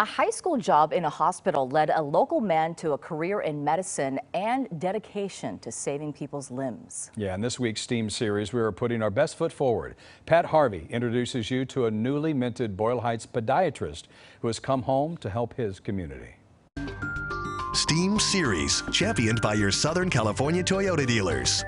A high school job in a hospital led a local man to a career in medicine and dedication to saving people's limbs. Yeah, in this week's STEAM series, we are putting our best foot forward. Pat Harvey introduces you to a newly minted Boyle Heights podiatrist who has come home to help his community. STEAM series, championed by your Southern California Toyota dealers.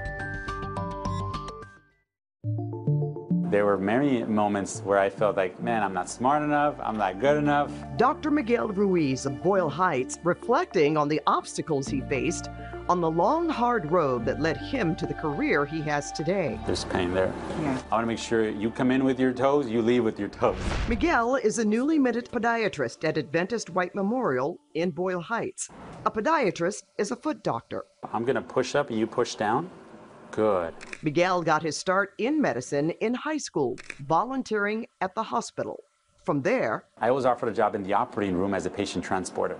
There were many moments where I felt like, man, I'm not smart enough, I'm not good enough. Dr. Miguel Ruiz of Boyle Heights reflecting on the obstacles he faced on the long, hard road that led him to the career he has today. There's pain there. Yeah. I want to make sure you come in with your toes, you leave with your toes. Miguel is a newly minted podiatrist at Adventist White Memorial in Boyle Heights. A podiatrist is a foot doctor. I'm going to push up and you push down. Good. Miguel got his start in medicine in high school, volunteering at the hospital. From there, I was offered a job in the operating room as a patient transporter.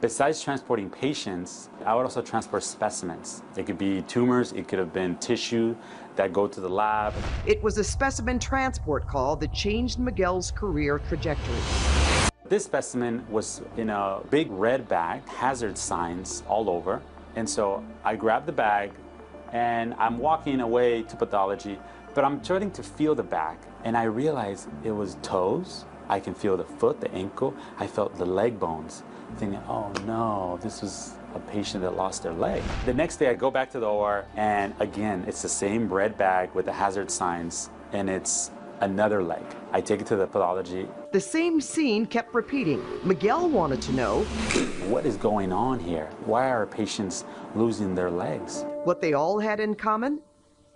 Besides transporting patients, I would also transport specimens. It could be tumors, it could have been tissue that go to the lab. It was a specimen transport call that changed Miguel's career trajectory. This specimen was in a big red bag, hazard signs all over. And so I grabbed the bag, and I'm walking away to pathology, but I'm starting to feel the back, and I realized it was toes. I can feel the foot, the ankle. I felt the leg bones, thinking, oh no, this was a patient that lost their leg. The next day I go back to the OR, and again, it's the same red bag with the hazard signs, and it's another leg. I take it to the pathology. The same scene kept repeating. Miguel wanted to know what is going on here? Why are patients losing their legs? What they all had in common?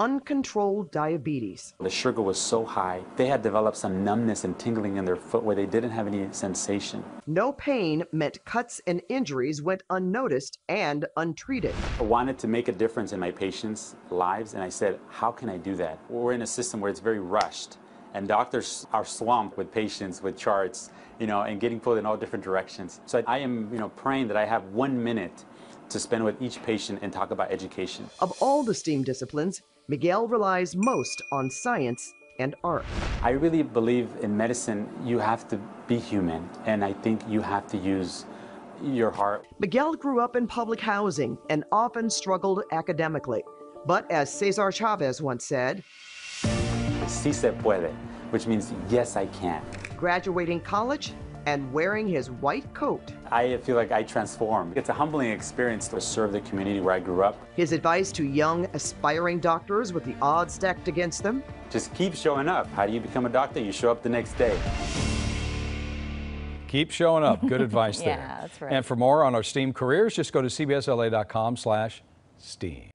Uncontrolled diabetes. The sugar was so high, they had developed some numbness and tingling in their foot where they didn't have any sensation. No pain meant cuts and injuries went unnoticed and untreated. I wanted to make a difference in my patients' lives, and I said, how can I do that? We're in a system where it's very rushed and doctors are swamped with patients, with charts, you know, and getting pulled in all different directions. So I am, you know, praying that I have one minute to spend with each patient and talk about education. Of all the STEAM disciplines, Miguel relies most on science and art. I really believe in medicine, you have to be human, and I think you have to use your heart. Miguel grew up in public housing and often struggled academically. But as Cesar Chavez once said, Si se puede, which means yes, I can. Graduating college and wearing his white coat. I feel like I transformed. It's a humbling experience to serve the community where I grew up. His advice to young, aspiring doctors with the odds stacked against them? Just keep showing up. How do you become a doctor? You show up the next day. Keep showing up. Good advice yeah, there. That's right. And for more on our STEAM careers, just go to cbsla.com slash STEAM.